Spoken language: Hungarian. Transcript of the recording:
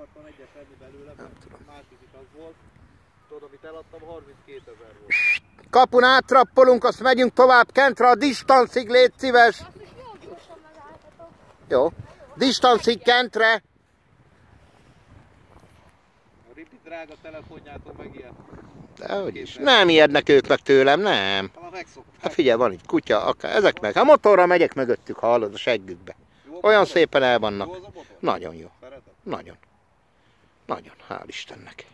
akartam egyet venni belőle, Nem mert tudom. másik is az volt. Tudod, amit eladtam, 32 ezer volt. Kapun átrappolunk, azt megyünk tovább kentre, a distancig légy szíves. Jó. Distancig kentre. A Ripi drága telefonjától meg ilyen. Dehogy is. Nem ijednek ők meg tőlem, nem. Hát figyelj, van itt kutya, akár ezek meg. A motorra megyek mögöttük, hallod, a seggükbe. Olyan szépen el vannak. Nagyon jó. Nagyon. Nagyon. Hál' Istennek.